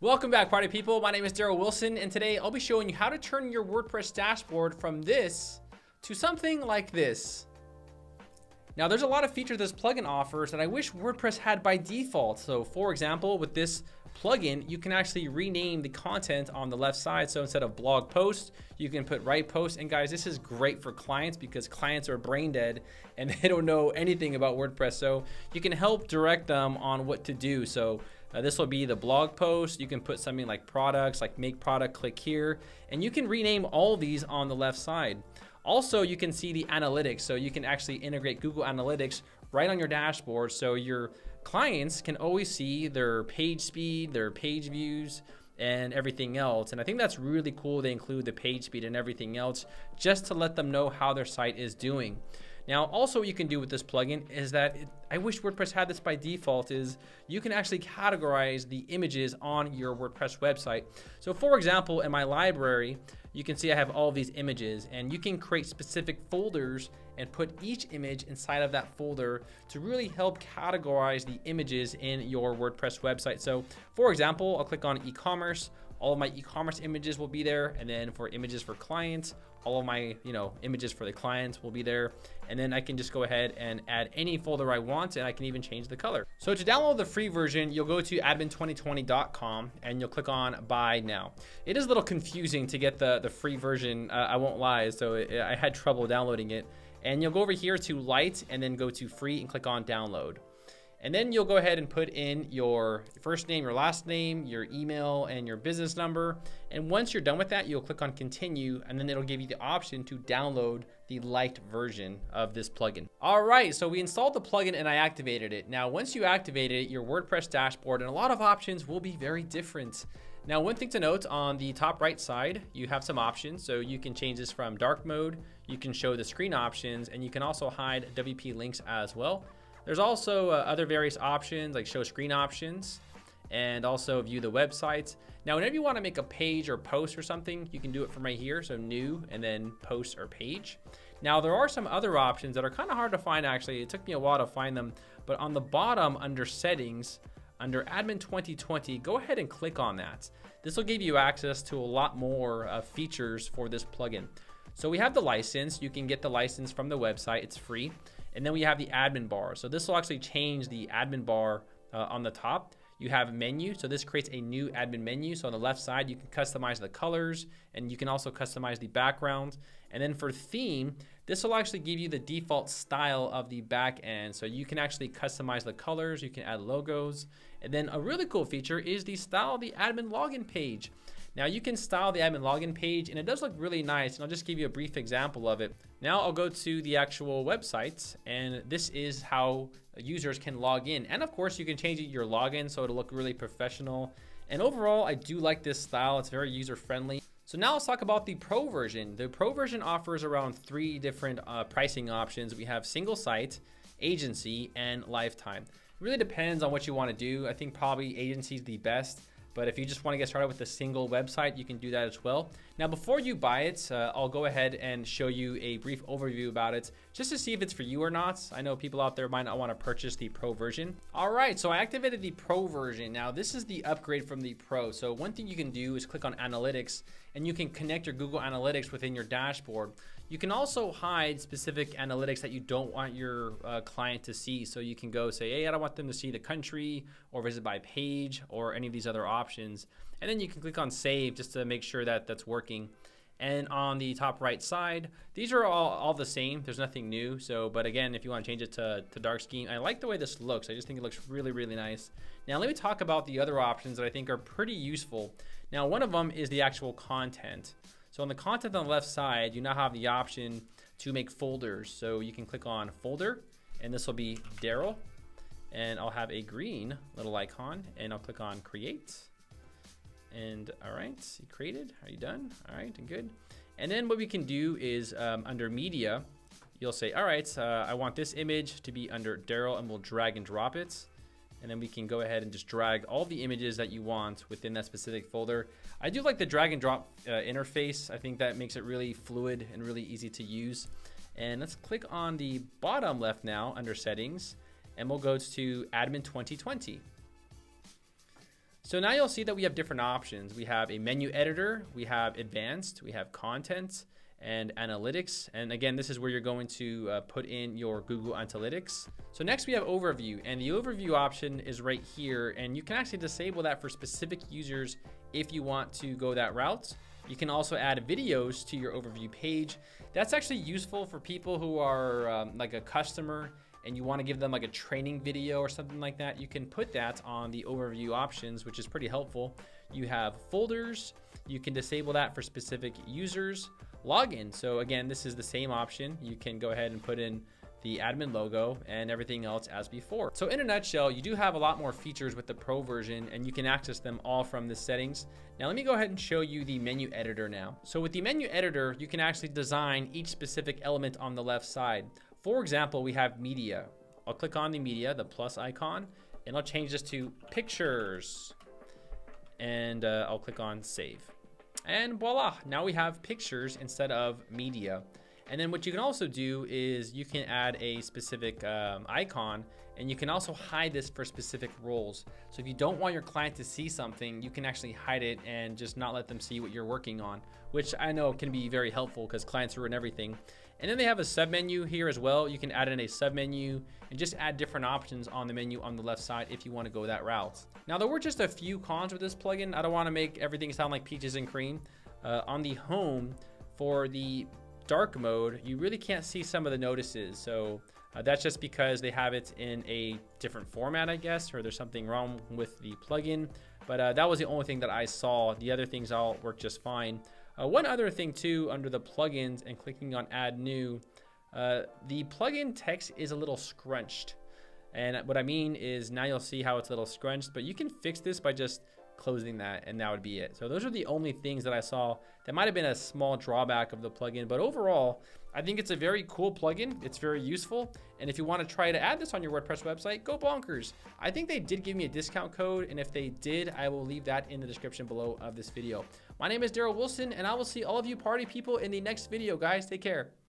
Welcome back, party people. My name is Darrel Wilson, and today I'll be showing you how to turn your WordPress dashboard from this to something like this. Now, there's a lot of features this plugin offers that I wish WordPress had by default. So, for example, with this plugin, you can actually rename the content on the left side. So instead of blog post, you can put write post. And guys, this is great for clients because clients are brain dead and they don't know anything about WordPress. So you can help direct them on what to do. So uh, this will be the blog post. You can put something like products, like make product, click here, and you can rename all these on the left side. Also, you can see the analytics. So you can actually integrate Google Analytics right on your dashboard. So your clients can always see their page speed, their page views, and everything else. And I think that's really cool. They include the page speed and everything else just to let them know how their site is doing. Now, also what you can do with this plugin is that it, I wish WordPress had this by default is you can actually categorize the images on your WordPress website. So for example, in my library, you can see I have all these images and you can create specific folders and put each image inside of that folder to really help categorize the images in your WordPress website. So for example, I'll click on e-commerce, all of my e-commerce images will be there. And then for images for clients, all of my you know images for the clients will be there and then I can just go ahead and add any folder I want and I can even change the color. So to download the free version, you'll go to admin2020.com and you'll click on buy now. It is a little confusing to get the, the free version, uh, I won't lie, so it, I had trouble downloading it. And you'll go over here to lite and then go to free and click on download. And then you'll go ahead and put in your first name, your last name, your email, and your business number. And once you're done with that, you'll click on continue, and then it'll give you the option to download the lite version of this plugin. All right, so we installed the plugin and I activated it. Now, once you activate it, your WordPress dashboard and a lot of options will be very different. Now, one thing to note on the top right side, you have some options. So you can change this from dark mode, you can show the screen options, and you can also hide WP links as well. There's also uh, other various options like show screen options and also view the websites. Now, whenever you want to make a page or post or something, you can do it from right here. So new and then post or page. Now, there are some other options that are kind of hard to find actually. It took me a while to find them, but on the bottom under settings, under admin 2020, go ahead and click on that. This will give you access to a lot more uh, features for this plugin. So we have the license. You can get the license from the website. It's free. And then we have the admin bar. So this will actually change the admin bar uh, on the top. You have menu, so this creates a new admin menu. So on the left side, you can customize the colors and you can also customize the background. And then for theme, this will actually give you the default style of the back end. So you can actually customize the colors, you can add logos. And then a really cool feature is the style of the admin login page. Now you can style the admin login page and it does look really nice and I'll just give you a brief example of it. Now I'll go to the actual website and this is how users can log in. And of course you can change your login so it'll look really professional. And overall, I do like this style. It's very user friendly. So now let's talk about the Pro version. The Pro version offers around three different uh, pricing options. We have single site, agency, and lifetime. It really depends on what you want to do. I think probably agency is the best. But if you just want to get started with a single website, you can do that as well. Now, before you buy it, uh, I'll go ahead and show you a brief overview about it just to see if it's for you or not. I know people out there might not want to purchase the Pro version. All right, so I activated the Pro version. Now, this is the upgrade from the Pro. So one thing you can do is click on Analytics and you can connect your Google Analytics within your dashboard. You can also hide specific analytics that you don't want your uh, client to see. So you can go say, hey, I don't want them to see the country or visit by page or any of these other options. And then you can click on save just to make sure that that's working. And on the top right side, these are all, all the same. There's nothing new. So, but again, if you want to change it to, to dark scheme, I like the way this looks. I just think it looks really, really nice. Now, let me talk about the other options that I think are pretty useful. Now, one of them is the actual content. So on the content on the left side, you now have the option to make folders. So you can click on folder and this will be Darrel and I'll have a green little icon and I'll click on create. And all right, you created, are you done? All right, and good. And then what we can do is um, under media, you'll say, all right, uh, I want this image to be under Darrel and we'll drag and drop it and then we can go ahead and just drag all the images that you want within that specific folder. I do like the drag and drop uh, interface. I think that makes it really fluid and really easy to use. And let's click on the bottom left now under settings and we'll go to admin 2020. So now you'll see that we have different options. We have a menu editor, we have advanced, we have content, and analytics. And again, this is where you're going to uh, put in your Google Analytics. So next we have overview and the overview option is right here. And you can actually disable that for specific users if you want to go that route. You can also add videos to your overview page. That's actually useful for people who are um, like a customer and you want to give them like a training video or something like that. You can put that on the overview options, which is pretty helpful. You have folders. You can disable that for specific users login. So again, this is the same option. You can go ahead and put in the admin logo and everything else as before. So in a nutshell, you do have a lot more features with the pro version and you can access them all from the settings. Now let me go ahead and show you the menu editor now. So with the menu editor, you can actually design each specific element on the left side. For example, we have media. I'll click on the media, the plus icon, and I'll change this to pictures. And uh, I'll click on save. And voila, now we have pictures instead of media. And then what you can also do is you can add a specific um, icon and you can also hide this for specific roles. So if you don't want your client to see something, you can actually hide it and just not let them see what you're working on, which I know can be very helpful because clients ruin everything. And then they have a sub menu here as well. You can add in a sub menu and just add different options on the menu on the left side if you want to go that route. Now there were just a few cons with this plugin. I don't want to make everything sound like peaches and cream. Uh, on the home for the dark mode, you really can't see some of the notices. So uh, that's just because they have it in a different format, I guess, or there's something wrong with the plugin. But uh, that was the only thing that I saw. The other things all work just fine. Uh, one other thing too, under the plugins and clicking on add new, uh, the plugin text is a little scrunched. And what I mean is now you'll see how it's a little scrunched, but you can fix this by just closing that and that would be it. So those are the only things that I saw that might have been a small drawback of the plugin, but overall, I think it's a very cool plugin. It's very useful. And if you want to try to add this on your WordPress website, go bonkers. I think they did give me a discount code. And if they did, I will leave that in the description below of this video. My name is Darrel Wilson, and I will see all of you party people in the next video, guys. Take care.